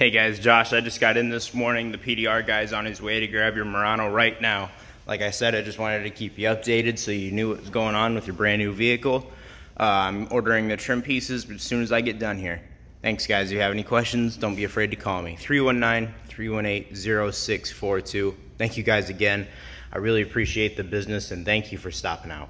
Hey guys, Josh, I just got in this morning. The PDR guy's on his way to grab your Murano right now. Like I said, I just wanted to keep you updated so you knew what was going on with your brand new vehicle. Uh, I'm ordering the trim pieces as soon as I get done here. Thanks guys. If you have any questions, don't be afraid to call me. 319-318-0642. Thank you guys again. I really appreciate the business and thank you for stopping out.